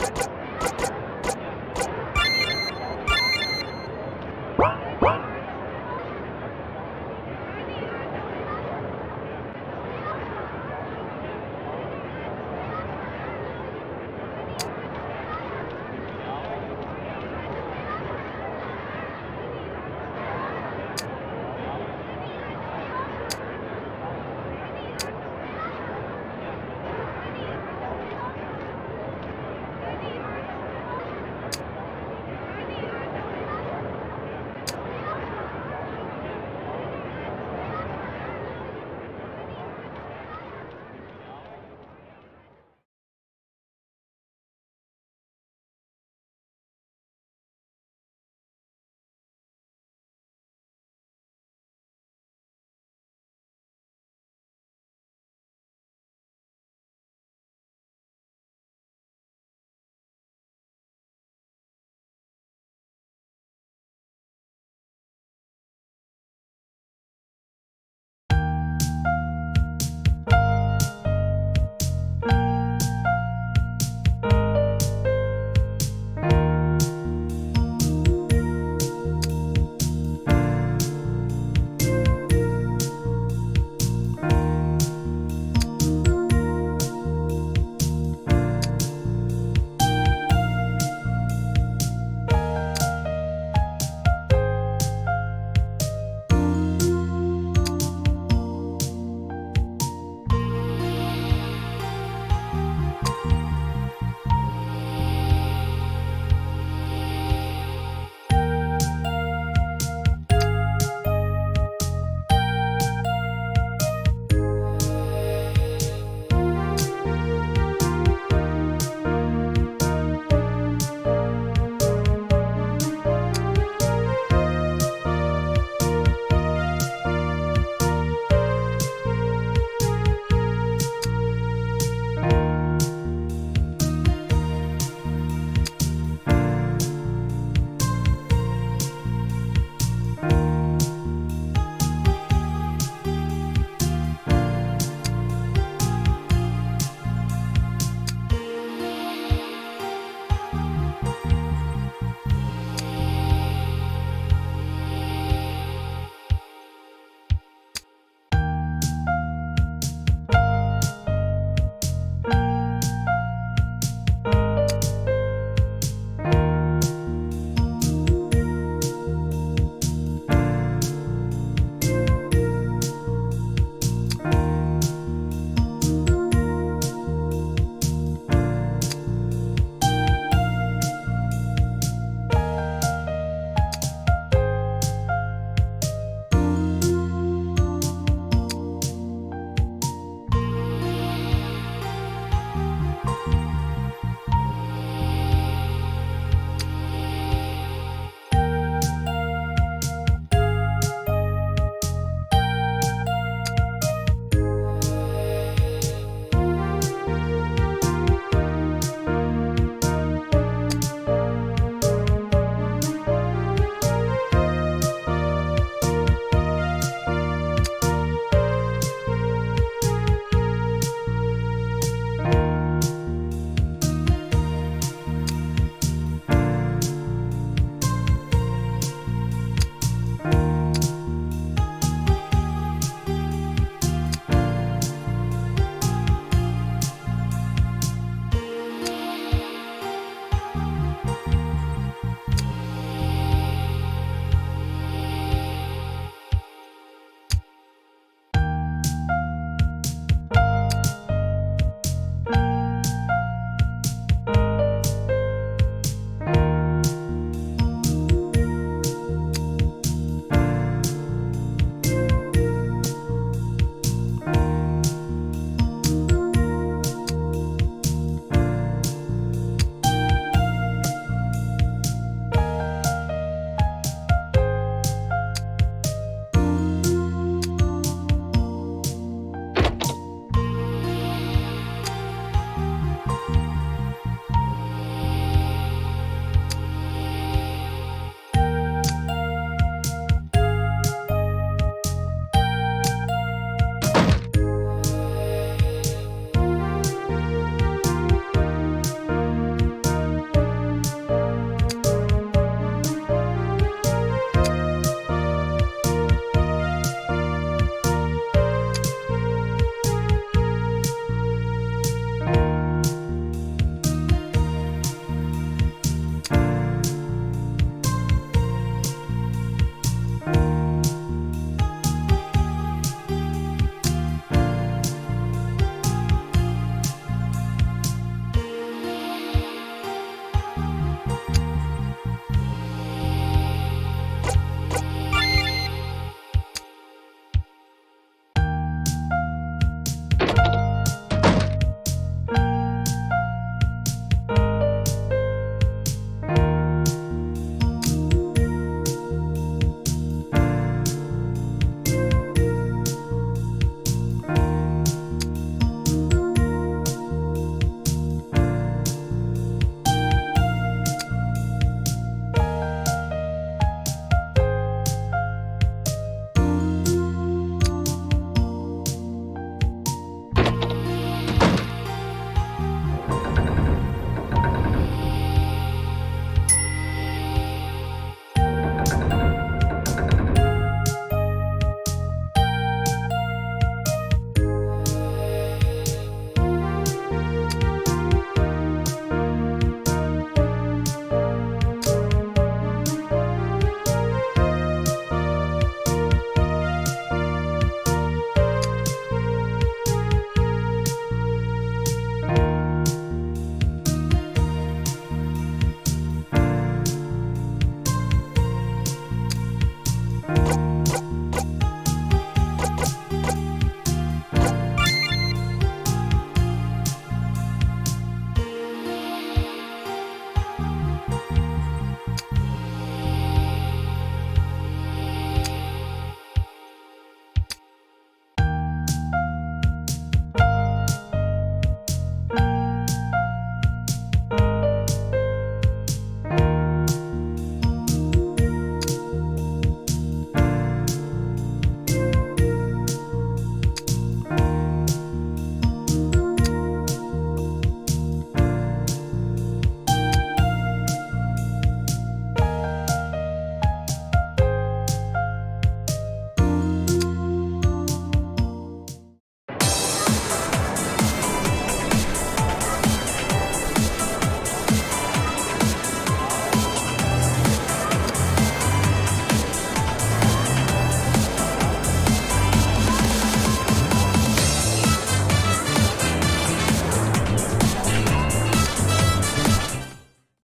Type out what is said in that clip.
you